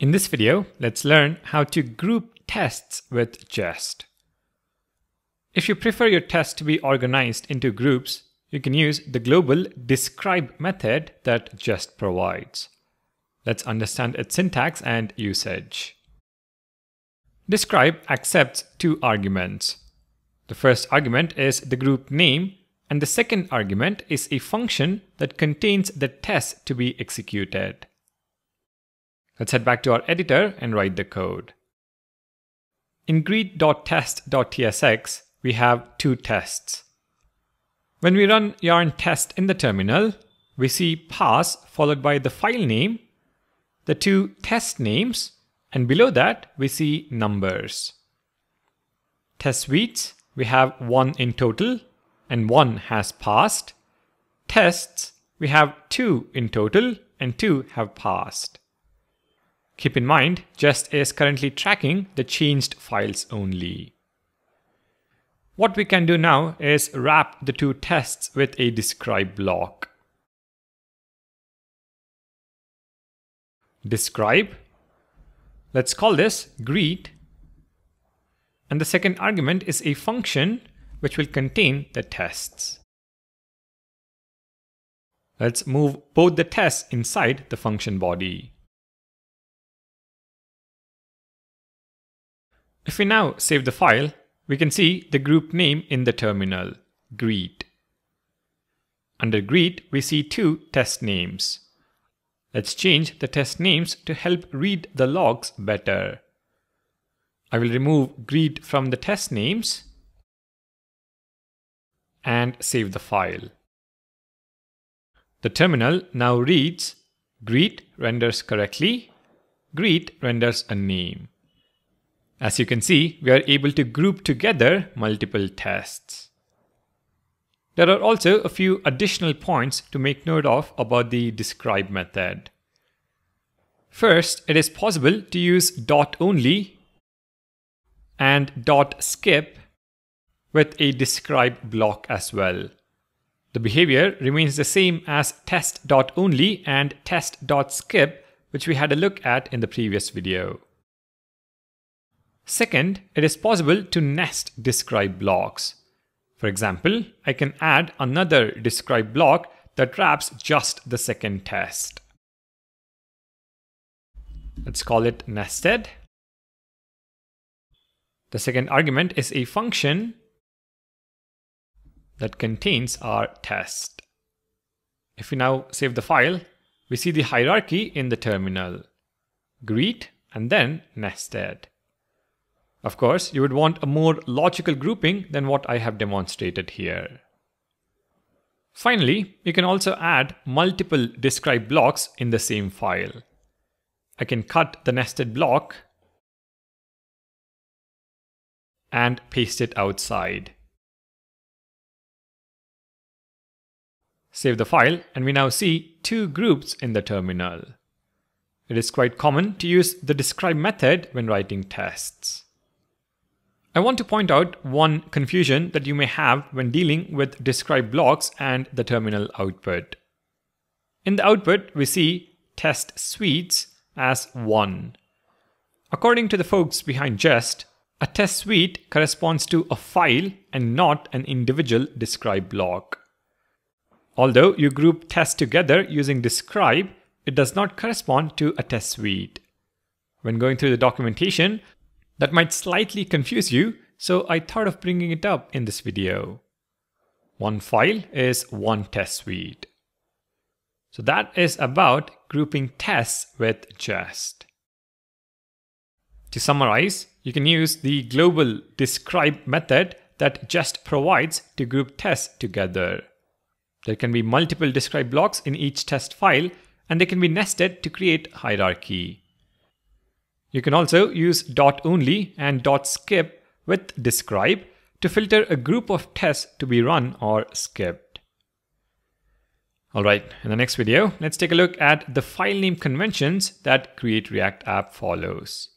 In this video, let's learn how to group tests with Jest. If you prefer your tests to be organized into groups, you can use the global describe method that Jest provides. Let's understand its syntax and usage. Describe accepts two arguments. The first argument is the group name, and the second argument is a function that contains the test to be executed. Let's head back to our editor and write the code. In greet.test.tsx, we have two tests. When we run yarn test in the terminal, we see pass followed by the file name, the two test names, and below that we see numbers. Test suites, we have one in total and one has passed. Tests, we have two in total and two have passed. Keep in mind, Jest is currently tracking the changed files only. What we can do now is wrap the two tests with a describe block. Describe. Let's call this greet. And the second argument is a function which will contain the tests. Let's move both the tests inside the function body. If we now save the file, we can see the group name in the terminal, greet. Under greet, we see two test names. Let's change the test names to help read the logs better. I will remove greet from the test names and save the file. The terminal now reads greet renders correctly, greet renders a name. As you can see, we are able to group together multiple tests. There are also a few additional points to make note of about the describe method. First, it is possible to use dot only and dot skip with a describe block as well. The behavior remains the same as test.only and test.skip, which we had a look at in the previous video. Second, it is possible to nest describe blocks. For example, I can add another describe block that wraps just the second test. Let's call it nested. The second argument is a function that contains our test. If we now save the file, we see the hierarchy in the terminal. Greet and then nested. Of course, you would want a more logical grouping than what I have demonstrated here. Finally, you can also add multiple describe blocks in the same file. I can cut the nested block and paste it outside. Save the file and we now see two groups in the terminal. It is quite common to use the describe method when writing tests. I want to point out one confusion that you may have when dealing with describe blocks and the terminal output. In the output, we see test suites as 1. According to the folks behind Jest, a test suite corresponds to a file and not an individual describe block. Although you group tests together using describe, it does not correspond to a test suite. When going through the documentation, that might slightly confuse you, so I thought of bringing it up in this video. One file is one test suite. So that is about grouping tests with Jest. To summarize, you can use the global describe method that Jest provides to group tests together. There can be multiple describe blocks in each test file and they can be nested to create hierarchy. You can also use dot only and dot skip with describe to filter a group of tests to be run or skipped. Alright, in the next video, let's take a look at the file name conventions that Create React App follows.